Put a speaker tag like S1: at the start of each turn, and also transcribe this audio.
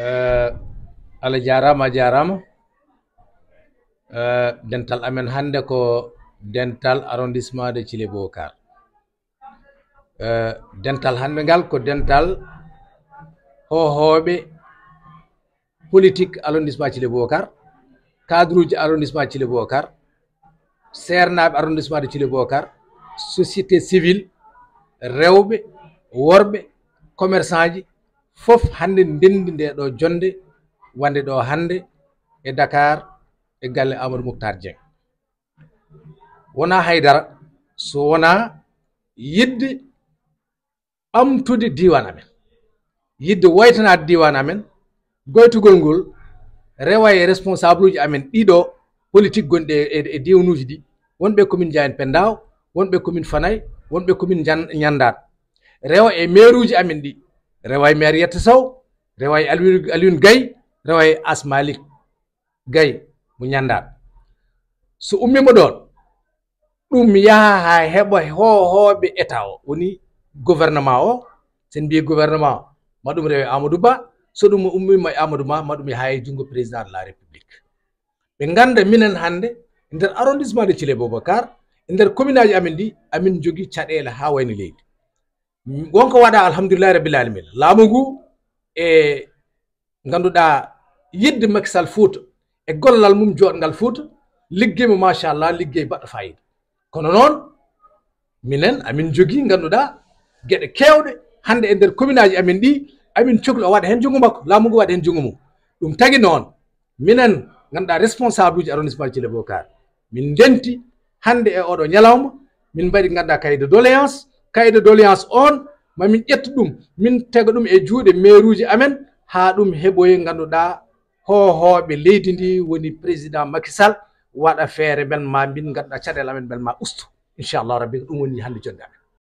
S1: uh, allah jarama a jarama uh, dental amen hande ko dental arrondissement de thile bocar uh, dental hande ngal ko dental hohoɓe politique arrondissement thile bocar cadre uji arrondissement thile bocar sernaɓe arrondissement de thile bocar société civile rewɓe worɓe commerçant fof hannde ndenndi nde ɗo jonde wande ɗo hannde e dakar e galle amadou mouhtar dieng. Wona haydara so wona yidde ɓamtude diwan amen yidde woytanade diwan amen goytugol ngol rewa e responsable uji amen ɗiɗo politique gonɗe e, e diwanuji ɗi wonɓe commune diayen pendaw wonɓe commune fanay wonɓe commune ñandat rewa e maire uji amen ɗi rewa e maire yetta sow rewa e aliune gaye rewa e asmalik gaye mo ñandaɓe so ummima ɗon ɗum yaha ha heɓa hohoɓe état o woni gouvernement o sen mbiye gouvernement o ma rewe amadou ba so ɗum ummima e amadou ma maɗum yaha e junngo président de la république. Ɓe ganda minen hannde e nder arrondissement de thile boubacar e nder commune aji amin ɗi amin jogui caɗele ha wayno leydi. wonko waɗa alhamdulillahi rabbil alamin. Laamu ngu e ganduɗa yidde makisal fouta e gollal mum joɗgal fouta liggey mo machallah liggey baɗɗo fayida. Kono noon minen amin jogii ganduɗa geɗe kewɗe hannde e nder commune aji amin ɗi amin cohli o waɗa heen junngo makko laamu ngu waɗa heen junngo mum. Ɗum tagi noon minen ganduɗa responsable uji arrondissement thile bocar. Min ndenti hannde e oɗo ñalawma min mbaɗi ganduɗa kayit de doléance kayit de doléance on mamin ƴetta ɗum min tega ɗum e juuɗe maire uji amen ha ɗum heɓoye ganduɗa hohoɓe leydi ndi woni président makisal waɗa feere bel ma min ganduɗa caɗele amen bel ma ustu. Inchallah rabbi ko ɗum woni hannde jonde amen.